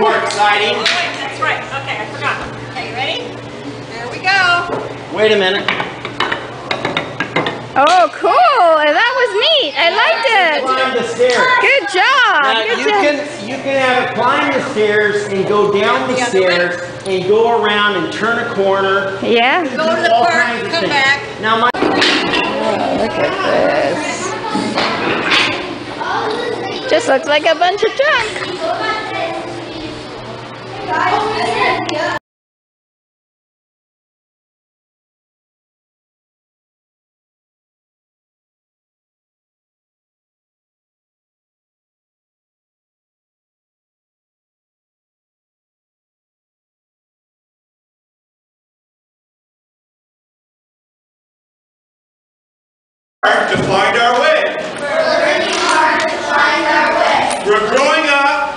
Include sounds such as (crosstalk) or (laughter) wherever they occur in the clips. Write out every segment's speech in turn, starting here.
more exciting. That's right. Okay, I forgot. Okay, you ready? There we go. Wait a minute. Oh, cool. And that was neat. I liked it. Climb the stairs. Good job. Now Good you job. can you can have it climb the stairs and go down the stairs and go around and turn a corner. Yeah. Go to the park, come things. back. Now my oh, Look at this. Just looks like a bunch of junk. To find our way. We're growing up.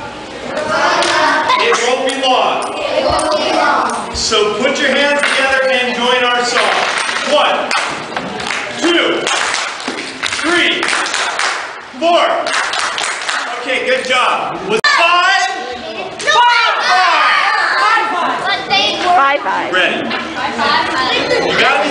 It won't be long. So put your hands together and join our song. One, two, three, four. Okay, good job. Was five? Bye bye. Ready. You gotta be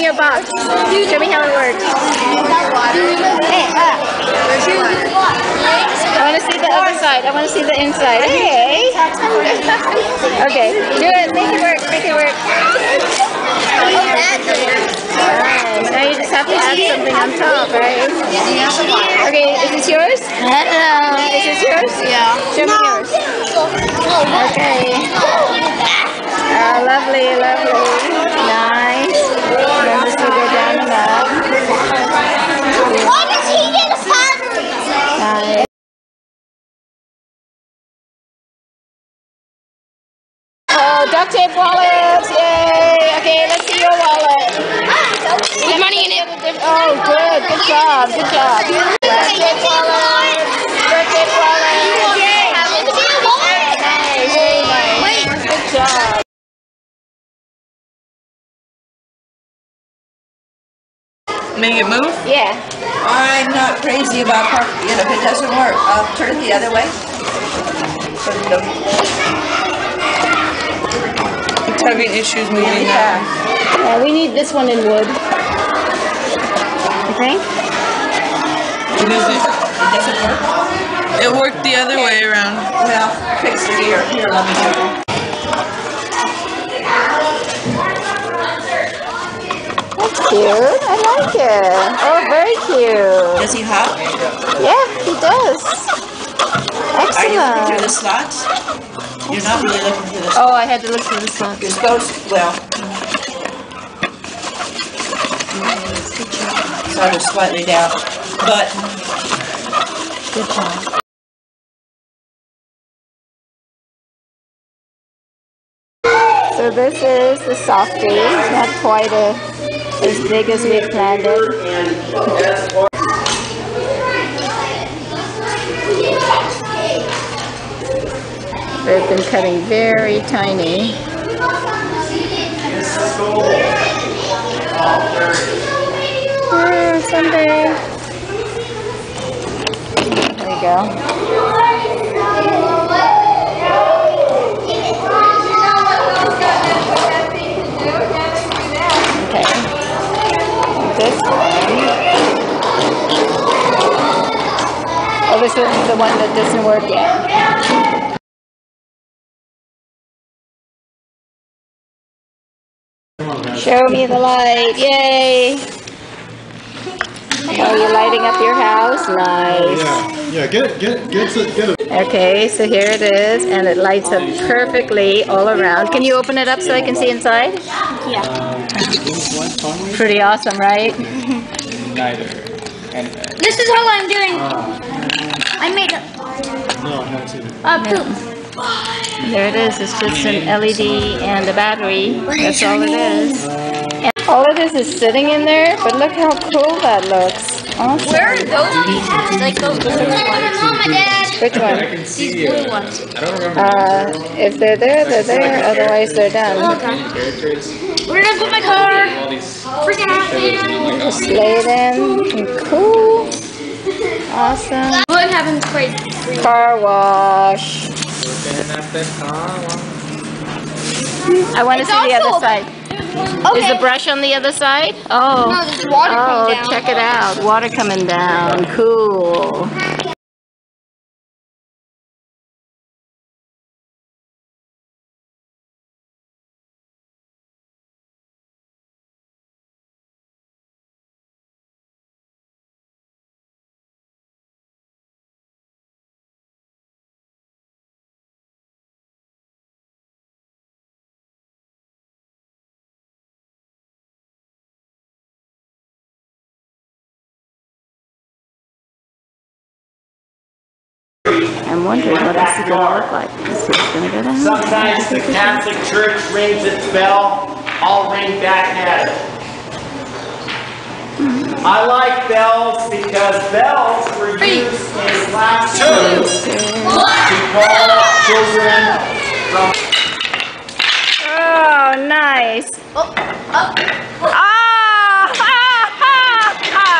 me your box. Show me how it works. Hey, ah. I want to see the other side. I want to see the inside. Hey. okay, do it. Make it work. Make it work. Alright, now you just have to add something on top, right? Okay, is this yours? Hello. Is this yours? Yeah. Show me yours. Okay. Oh, lovely, lovely. Nice. Then this will go down and up. Why does he get a pattern? Nice. Oh, duct tape wallet! Yay! Okay, let's see your wallet. There's money in it. Oh, good. Good job. Good job. Duct tape wallet. Duct tape wallet. Nice. Very nice. Good job. Make it move? Yeah. I'm not crazy about park, you know, if it doesn't work, I'll turn it the other way. So it don't- It's having issues moving Yeah, Yeah, we need this one in wood. Okay? It doesn't. it doesn't work. It worked the other way around. Well, fix it here, here, let me do it. Cute. I like it. Oh, very cute. Does he hop? Yeah, he does. Excellent. Are you looking through the slots? You're not really looking through the oh, slots. Oh, I had to look through this one. This goes, well. Sort of slightly down, but Good job. So this is the softie. It's not quite a, as big as we planned it. They've been cutting very tiny. Ah, someday. There you go. The one that doesn't work yet. Show me the light, yay! Oh, you're lighting up your house, nice. Yeah, yeah, get it, get it, get it, get it. Okay, so here it is, and it lights up perfectly all around. Can you open it up so I can see inside? Yeah. Pretty awesome, right? (laughs) Neither. Uh, This is all I'm doing. I made a, No, I haven't seen it. a poop. There it is, it's just an LED and a battery. That's all it is. And all of this is sitting in there, but look how cool that looks. Awesome. Where are those pieces? Like those blue ones? Mama, Dad. Which one? These blue ones. I don't remember Uh, if they're there, they're there, otherwise they're done. any characters. Where did I put my car? All these Freaking out, photos, and I'm man. like, Just oh, lay it in, cool. Awesome. What happens crazy? Car wash. looking at the car. I want to see the other side. Is the brush on the other side? Oh. No, there's water Oh, coming down. check it out. Water coming down. Cool. I'm wondering what this is going to look like. This going to go down. Sometimes the Catholic Church rings its bell, I'll ring back at it. I like bells because bells were used in classrooms to call children from Oh, nice. Ah, ha, ha, ha.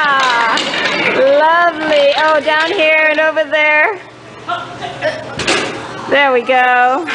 Lovely. Oh, down here and over there. There we go.